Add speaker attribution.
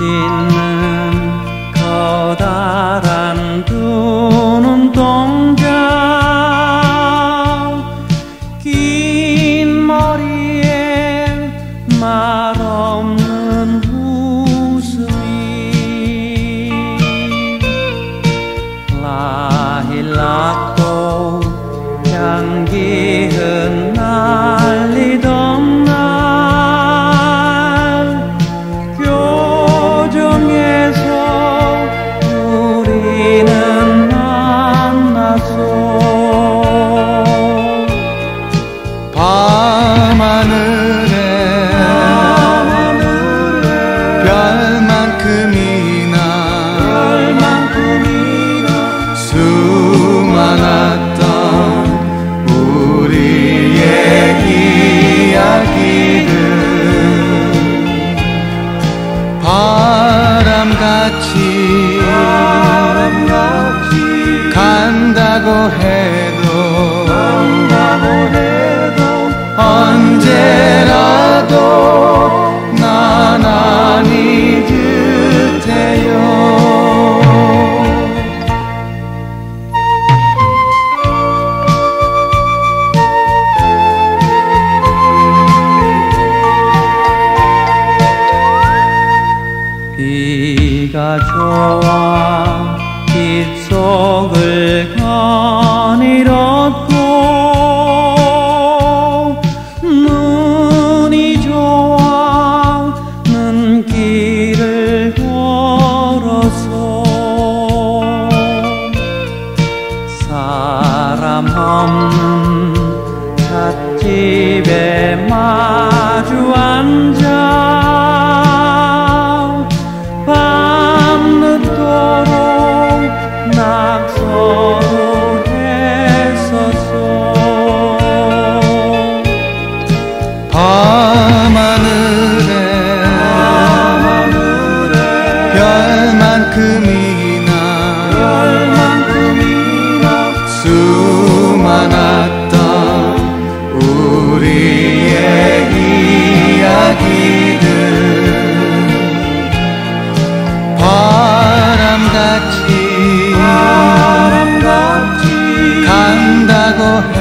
Speaker 1: 짓는 거다. 숨 이나 숨만았던우 리의 이야 기를 바람 같이 바람같이 간다고 해. 네가 좋아 빗속을 가늘었고 눈이 좋아 눈길을 걸어서 사람 없는 찻집에 마주 앉아 lago